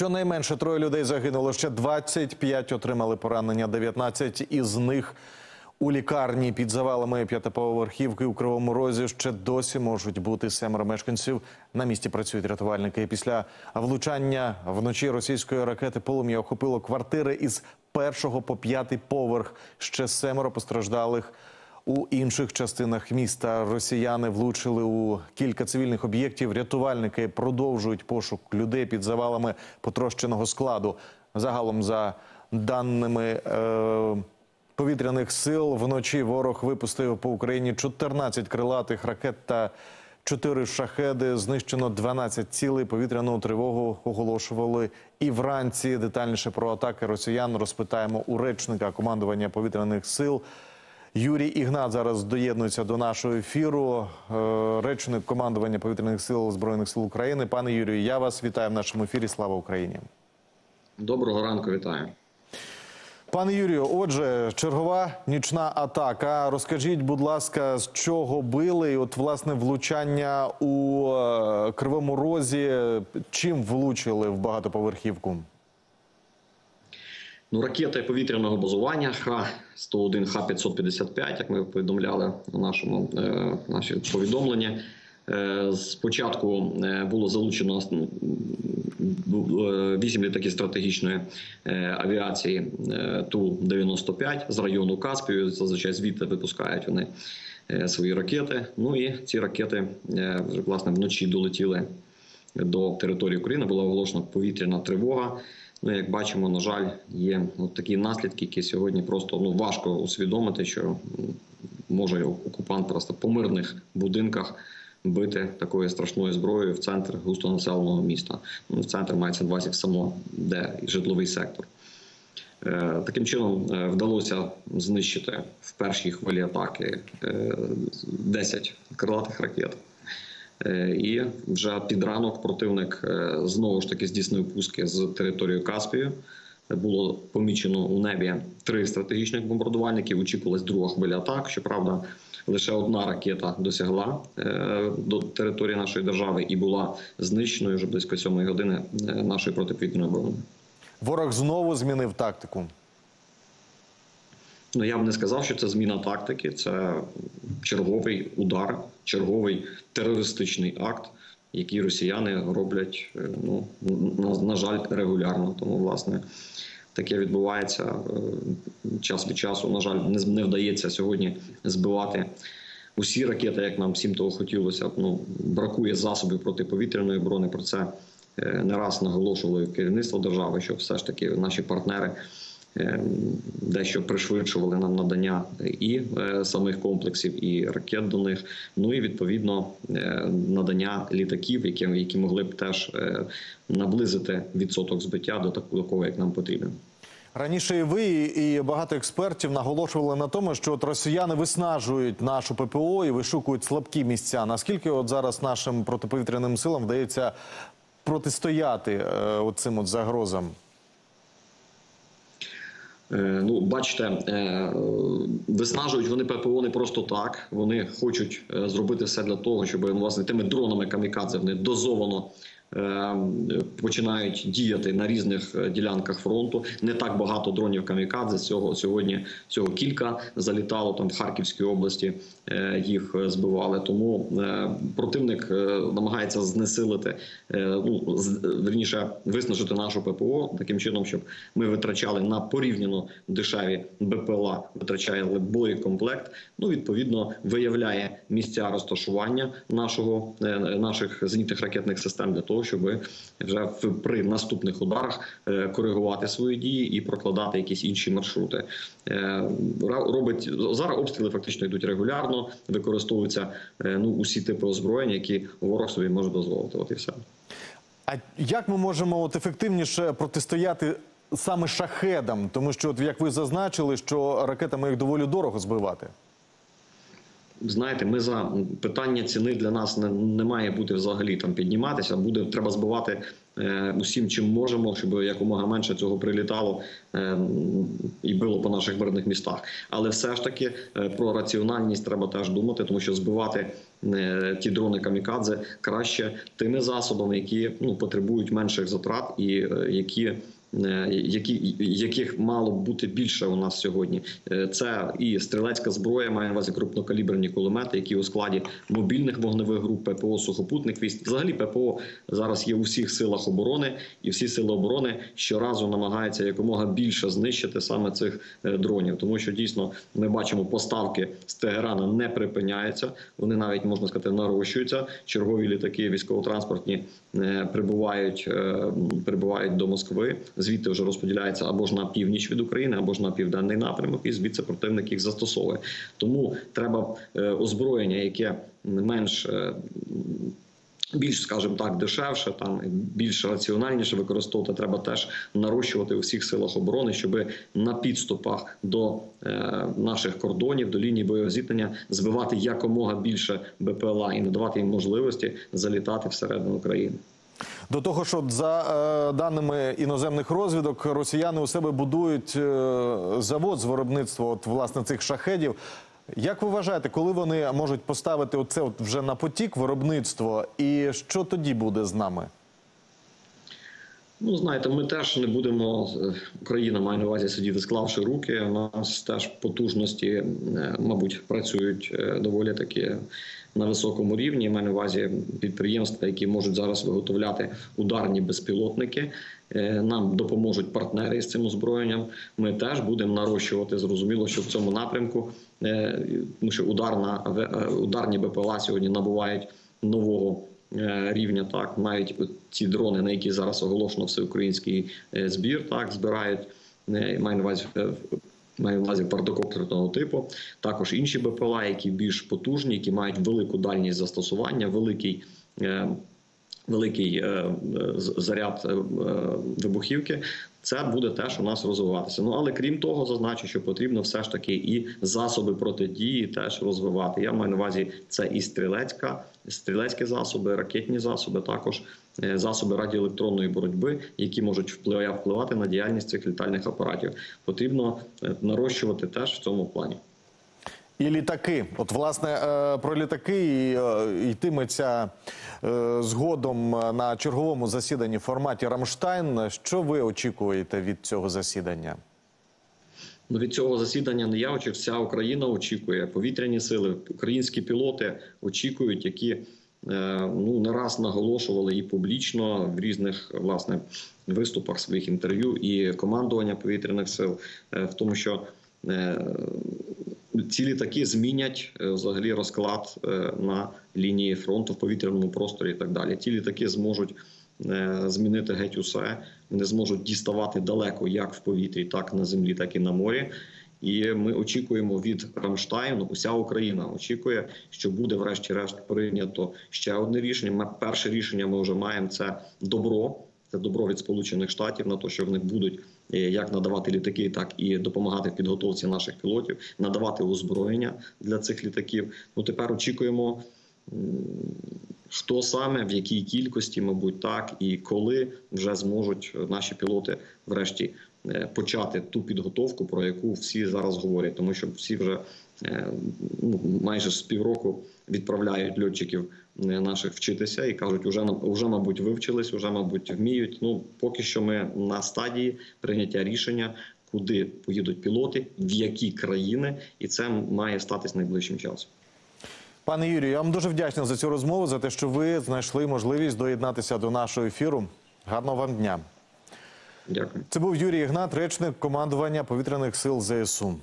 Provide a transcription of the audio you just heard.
Щонайменше троє людей загинуло. Ще 25 отримали поранення. 19 із них у лікарні під завалами п'ятиповерхівки у Кривому Розі ще досі можуть бути семеро мешканців. На місці працюють рятувальники. Після влучання вночі російської ракети полум'я охопило квартири із першого по п'ятий поверх. Ще семеро постраждалих. У інших частинах міста росіяни влучили у кілька цивільних об'єктів. Рятувальники продовжують пошук людей під завалами потрощеного складу. Загалом, за даними е, повітряних сил, вночі ворог випустив по Україні 14 крилатих ракет та 4 шахеди. Знищено 12 цілей. Повітряну тривогу оголошували і вранці. Детальніше про атаки росіян розпитаємо у речника командування повітряних сил. Юрій Ігнат зараз доєднується до нашого ефіру. Е, Речник командування повітряних сил збройних сил України. Пане Юрію, я вас вітаю в нашому ефірі. Слава Україні. Доброго ранку, вітаю. Пане Юрію, отже, чергова нічна атака. Розкажіть, будь ласка, з чого били? І От власне влучання у е, Кривому Розі. Чим влучили в багатоповерхівку? Ну, ракети повітряного базування Х-101, Х-555, як ми повідомляли у нашому е, повідомленні. Е, Спочатку е, було залучено ну, е, 8 літаків стратегічної е, авіації е, Ту-95 з району Каспію. Зазвичай звідти випускають вони е, свої ракети. Ну і ці ракети вже власне вночі долетіли до території України. Була оголошена повітряна тривога. Ну, як бачимо, на жаль, є от такі наслідки, які сьогодні просто ну важко усвідомити, що може окупант просто по мирних будинках бити такою страшною зброєю в центр густонаселеного міста. Ну, в центр мається на само, де житловий сектор. Е, Таким чином е, вдалося знищити в першій хвилі атаки е, 10 крилатих ракет. Е, І вже під ранок противник е, знову ж таки здійснив пуски з території Каспію. Було помічено у небі три стратегічних бомбардувальники. Очікувалась друга хвиля атак. Щоправда, лише одна ракета досягла е, до території нашої держави і була знищеною вже близько сьомої години нашої протиповітряної оборони. Ворог знову змінив тактику. Ну я б не сказав, що це зміна тактики. Це черговий удар, черговий терористичний акт, який росіяни роблять е, ну на, на жаль регулярно. Тому власне таке відбувається е, час від часу. На жаль, не, не вдається сьогодні збивати. Усі ракети, як нам всім того хотілося, ну бракує засобів протиповітряної оборони. Про це е, не раз наголошували керівництво держави, що все ж таки наші партнери дещо пришвидшували нам надання і е, самих комплексів, і ракет до них. Ну і відповідно е, надання літаків, які, які могли б теж е, наблизити відсоток збиття до такого, як нам потрібен. Раніше і ви, і багато експертів наголошували на тому, що от росіяни виснажують нашу ППО і вишукують слабкі місця. Наскільки от зараз нашим протиповітряним силам вдається протистояти е, цим от загрозам? Е, Ну, бачите, е, виснажують вони ППО не просто так. Вони хочуть е, зробити все для того, щоб власне тими дронами камікадзе вони дозовано починають діяти на різних е, ділянках фронту. Не так багато дронів камікадзе. Цього сьогодні цього кілька залітало там в Харківській області. е, Їх е, збивали. Тому противник намагається знесилити, ну верніше виснажити нашу ППО таким чином, щоб ми витрачали на порівняно дешеві БПЛА, витрачали боєкомплект. Ну відповідно виявляє місця розташування нашого наших зенітних ракетних систем для того, щоб вже при наступних ударах е, коригувати свої дії і прокладати якісь інші маршрути. Е, Робить зараз обстріли фактично йдуть регулярно, використовуються е, ну усі типи озброєння, які ворог собі може дозволити. От і все. А як ми можемо от ефективніше протистояти саме шахедам? Тому що, от як ви зазначили, що ракетами їх доволі дорого збивати. Знаєте, ми за питання ціни для нас не, не має бути взагалі там підніматися. Буде треба збивати е, усім, чим можемо, щоб якомога менше цього прилітало е, і било по наших мирних містах. Але все ж таки е, про раціональність треба теж думати, тому що збивати е, ті дрони камікадзе краще тими засобами, які ну потребують менших затрат і е, які. Е, Які яких мало бути більше у нас сьогодні, Е, це і стрілецька зброя, має на увазі крупнокаліберні кулемети, які у складі мобільних вогневих груп ППО, сухопутних військ. Взагалі ППО зараз є у всіх силах оборони, і всі сили оборони щоразу намагаються якомога більше знищити саме цих е, дронів, тому що дійсно ми бачимо поставки з Тегерана не припиняються. Вони навіть можна сказати нарощуються. Чергові літаки військово-транспортні прибувають, прибувають до Москви. Звідти вже розподіляється або ж на північ від України, або ж на південний напрямок, і звідси противник їх застосовує. Тому треба е, озброєння, яке менш е, більш, скажімо так, дешевше, там більш раціональніше використовувати. Треба теж нарощувати у всіх силах оборони, щоб на підступах до е, наших кордонів, до лінії бойового зіткнення збивати якомога більше БПЛА і надавати їм можливості залітати всередину країни. До того, що за е, даними іноземних розвідок, росіяни у себе будують е, завод з виробництва от, власне цих шахедів. Як ви вважаєте, коли вони можуть поставити оце от вже на потік виробництво, і що тоді буде з нами? Ну, знаєте, ми теж не будемо. е, Україна має на увазі сидіти, склавши руки. У нас теж потужності, е, мабуть, працюють е, доволі таки на високому рівні. Маю на увазі підприємства, які можуть зараз виготовляти ударні безпілотники. Нам допоможуть партнери з цим озброєнням. Ми теж будемо нарощувати. Зрозуміло, що в цьому напрямку, тому що ударна ударні БПЛА сьогодні набувають нового рівня. Так навіть ці дрони, на які зараз оголошено всеукраїнський е, збір, так збирають. не Маю на увазі е, маю на увазі квадрокоптерного типу. Також інші БПЛА, які більш потужні, які мають велику дальність застосування, великий. Великий е, заряд е, вибухівки, це буде теж у нас розвиватися. Ну але крім того, зазначу, що потрібно все ж таки і засоби протидії теж розвивати. Я маю на увазі це і стрілецька, стрілецькі засоби, ракетні засоби, також е, засоби радіоелектронної боротьби, які можуть впливати, на діяльність цих літальних апаратів. Потрібно нарощувати теж в цьому плані. І літаки. От, власне, е, про літаки е, йтиметься е, згодом на черговому засіданні в форматі Рамштайн. Що ви очікуєте від цього засідання? Ну, від цього засідання не я очікую, вся Україна очікує. Повітряні сили, українські пілоти очікують, які ну не раз наголошували і публічно в різних власне виступах своїх інтерв'ю і командування повітряних сил в тому, що ці літаки змінять е, взагалі розклад е, на лінії фронту в повітряному просторі і так далі. Ті літаки зможуть е, змінити геть усе. Вони зможуть діставати далеко як в повітрі, так на землі, так і на морі. І ми очікуємо від Рамштайну, уся Україна очікує, що буде, врешті-решт, прийнято ще одне рішення. Ми перше рішення ми вже маємо це добро. Це добро Сполучених Штатів на те, що вони будуть е, як надавати літаки, так і допомагати в підготовці наших пілотів, надавати озброєння для цих літаків. Ну тепер очікуємо. Хто саме, в якій кількості, мабуть, так і коли вже зможуть наші пілоти, врешті, почати ту підготовку, про яку всі зараз говорять, тому що всі вже е, ну, майже з півроку відправляють льотчиків е, наших вчитися і кажуть, уже вже, мабуть, вивчились, вже, мабуть, вміють. Ну поки що ми на стадії прийняття рішення. Куди поїдуть пілоти, в які країни, і це має статись найближчим часом. Пане Юрію, я вам дуже вдячний за цю розмову, за те, що ви знайшли можливість доєднатися до нашого ефіру. Гарного вам дня. Дякую. Це був Юрій Ігнат, речник командування повітряних сил ЗСУ.